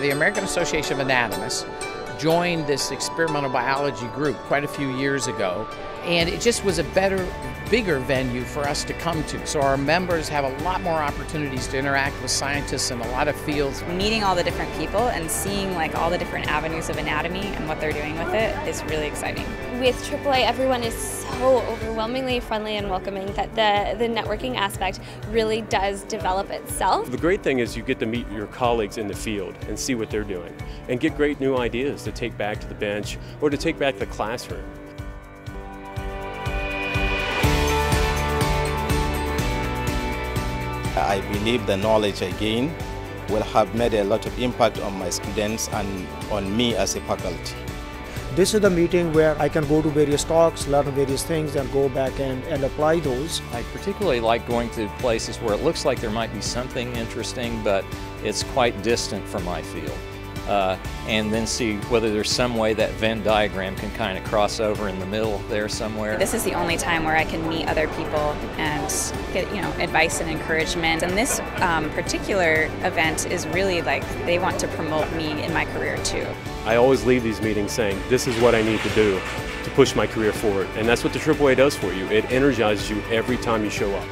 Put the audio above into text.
the American Association of Anatomists joined this experimental biology group quite a few years ago, and it just was a better, bigger venue for us to come to. So our members have a lot more opportunities to interact with scientists in a lot of fields. Meeting all the different people and seeing like all the different avenues of anatomy and what they're doing with it is really exciting. With AAA, everyone is so overwhelmingly friendly and welcoming that the, the networking aspect really does develop itself. The great thing is you get to meet your colleagues in the field and see what they're doing and get great new ideas to take back to the bench or to take back to the classroom. I believe the knowledge I gain will have made a lot of impact on my students and on me as a faculty. This is the meeting where I can go to various talks, learn various things, and go back and, and apply those. I particularly like going to places where it looks like there might be something interesting, but it's quite distant from my field. Uh, and then see whether there's some way that Venn diagram can kind of cross over in the middle there somewhere. This is the only time where I can meet other people and get you know advice and encouragement. And this um, particular event is really like they want to promote me in my career too. I always leave these meetings saying, this is what I need to do to push my career forward. And that's what the AAA does for you. It energizes you every time you show up.